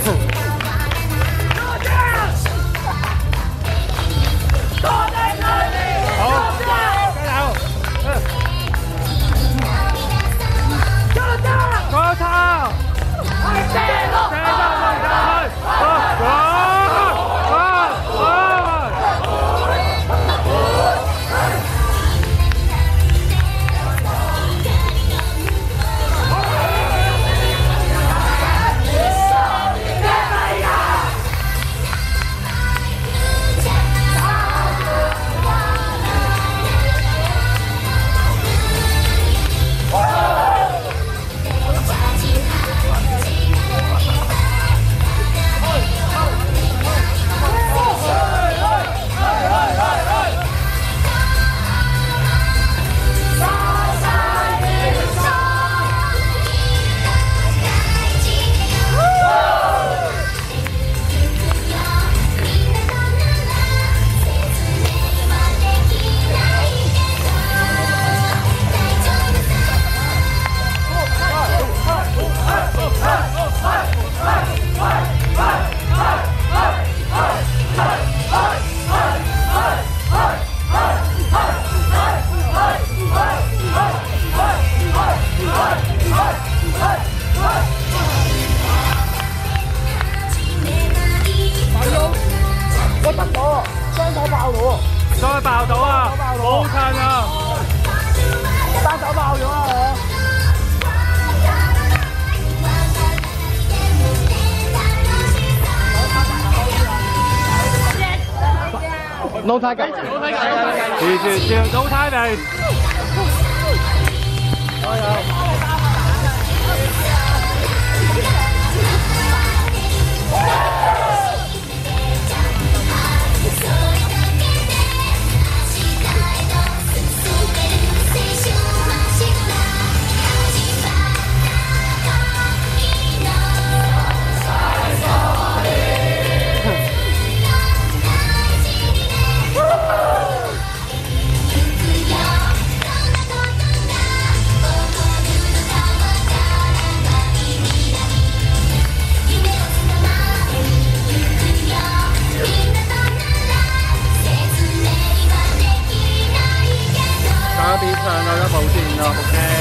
proof. 到，双手爆到，双手爆到啊，好近啊，单手爆咗啊！龙太鸡，谢谢谢谢龙太鸡，加油！up, okay?